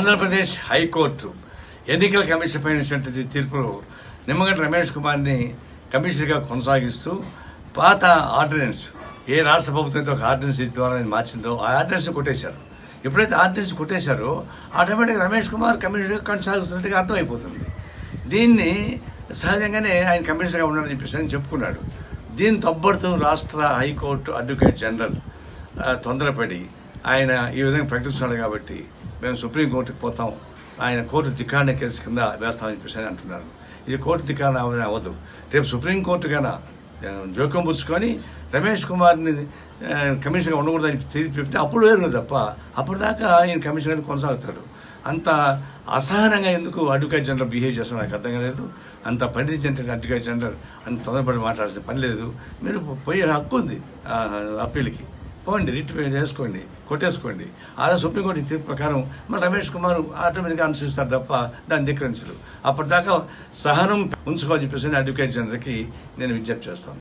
Andhra Pradesh high court ఎన్నికల commission పైన తీర్పులో నిమ్మగడ్డ రమేష్ కుమార్ని కమిషనర్గా కొనసాగిస్తూ పాత ఆర్డినెన్స్ ఏ రాష్ట్ర ప్రభుత్వం అయితే ఒక ఆర్డినెన్స్ ద్వారా మార్చిందో ఆ ఆర్డినెన్స్ కొట్టేశారు. ఎప్పుడైతే ఆర్డినెన్స్ కొట్టేశారో ఆటోమేటిక్గా రమేష్ కుమార్ కమిషనర్గా కొనసాగిస్తున్నట్టుగా అర్థమైపోతుంది. దీన్ని సహజంగానే ఆయన కమిషనర్గా ఉన్నాడని చెప్పేసి అని చెప్పుకున్నాడు. దీన్ని తప్పడుతూ రాష్ట్ర హైకోర్టు అడ్వకేట్ జనరల్ తొందరపడి ఆయన ఈ విధంగా ప్రకటిస్తున్నాడు కాబట్టి మేము సుప్రీంకోర్టుకి పోతాం. ఆయన కోర్టు ధిక్కారణ కేసు కింద వేస్తామని చెప్పేసి అని అంటున్నారు. ఇది కోర్టు ధిక్కారణ అవ్వదు. రేపు సుప్రీంకోర్టు కన్నా జోక్యం పుచ్చుకొని రమేష్ కుమార్ని ఆ, కమిషనర్గా ఉండకూడదని తీర్పు చెప్తే అప్పుడు వేరు తప్ప అప్పటిదాకా ఈయన కమిషనర్ కొనసాగుతాడు. అంత అసహనంగా ఎందుకు అడ్వకేట్ జనరల్ బిహేవ్ చేస్తున్నాడు నాకు అర్థం కాలేదు. అంత పరిధి చెందిన అడ్వకేట్ జనరల్ అంత తొందరపడి మాట్లాడాల్సిన పని లేదు. మీరు పోయే హక్కు ఉంది అప్పీల్కి. పోండి రిట్ చేసుకోండి కొట్టేసుకోండి. అదే సుప్రీంకోర్టు తీర్పు ప్రకారం మన రమేష్ కుమార్ ఆటోమేటిక్గా అనుసరిస్తారు తప్ప దాన్ని ధిక్కరించరు. అప్పటిదాకా సహనం ఉంచుకోవాలని చెప్పేసి అడ్వకేట్ జనరల్కి నేను విజ్ఞప్తి చేస్తాను.